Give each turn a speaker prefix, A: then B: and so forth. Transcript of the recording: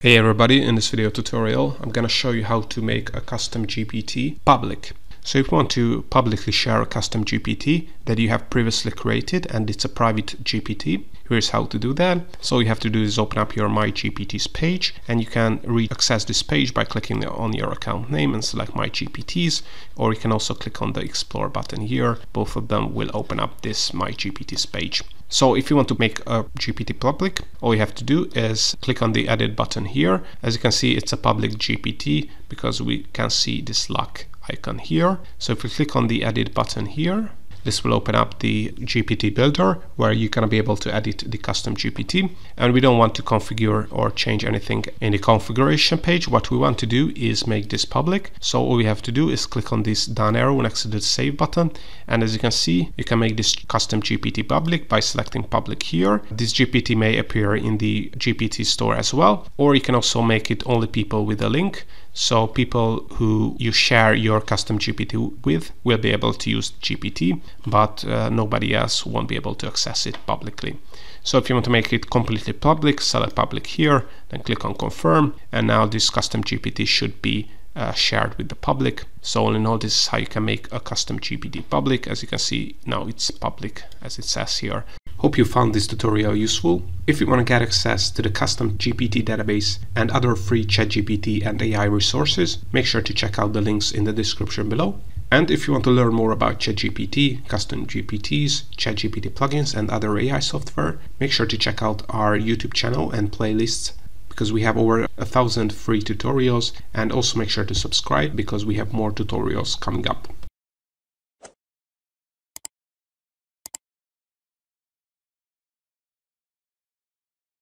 A: Hey everybody, in this video tutorial I'm to show you how to make a custom GPT public. So if you want to publicly share a custom GPT that you have previously created and it's a private GPT, here's how to do that. So you have to do is open up your My GPTs page and you can re-access this page by clicking on your account name and select My GPTs or you can also click on the explore button here. Both of them will open up this My GPTs page. So if you want to make a GPT public, all you have to do is click on the edit button here. As you can see, it's a public GPT because we can see this lock icon here. So if we click on the edit button here, this will open up the GPT builder where you're going to be able to edit the custom GPT. And we don't want to configure or change anything in the configuration page. What we want to do is make this public. So all we have to do is click on this down arrow next to the save button. And as you can see, you can make this custom GPT public by selecting public here. This GPT may appear in the GPT store as well, or you can also make it only people with a link. So people who you share your custom GPT with will be able to use GPT, but uh, nobody else won't be able to access it publicly. So if you want to make it completely public, select public here, then click on confirm, and now this custom GPT should be uh, shared with the public. So all in all, this is how you can make a custom GPT public. As you can see, now it's public as it says here. Hope you found this tutorial useful. If you want to get access to the custom GPT database and other free ChatGPT and AI resources, make sure to check out the links in the description below. And if you want to learn more about ChatGPT, custom GPTs, ChatGPT plugins, and other AI software, make sure to check out our YouTube channel and playlists because we have over a thousand free tutorials and also make sure to subscribe because we have more tutorials coming up.